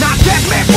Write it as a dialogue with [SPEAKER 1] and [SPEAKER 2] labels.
[SPEAKER 1] Now take me